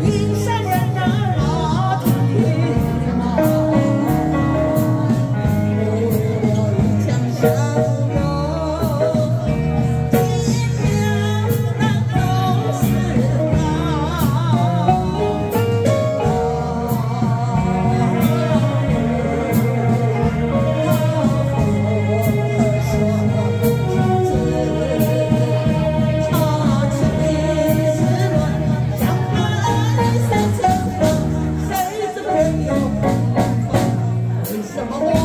云山连着那青茫。the moment.